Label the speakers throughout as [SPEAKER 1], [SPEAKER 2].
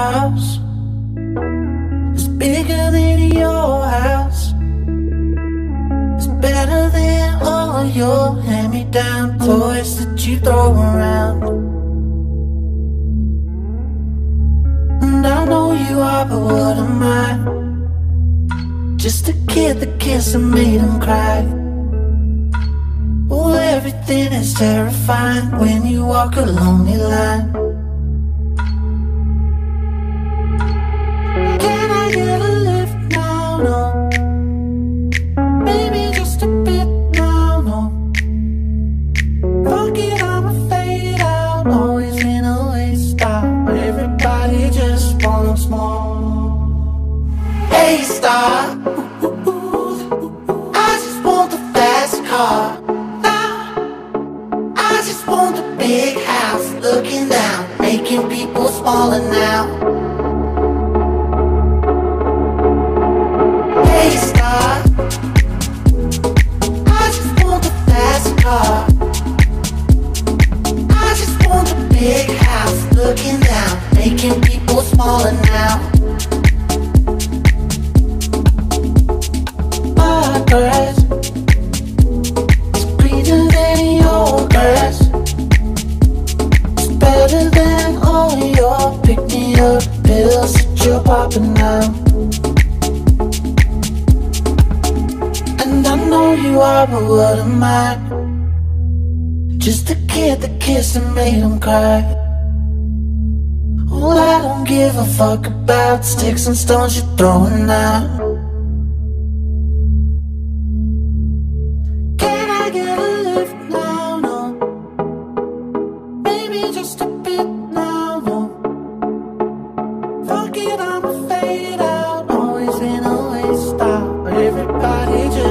[SPEAKER 1] house is bigger than your house. It's better than all your hand-me-down toys that you throw around. And I know you are, but what am I? Just a kid that kissed and made him cry. Oh, everything is terrifying when you walk a lonely line. Star. I just want the fast car. I just want the big house looking down, making people smaller now. I just want the fast car. I just want the big house looking down, making that now. And I know you are, but what am I? Just a kid that kissed and made him cry. Well, I don't give a fuck about sticks and stones you're throwing out.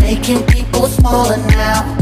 [SPEAKER 1] Making people smaller now.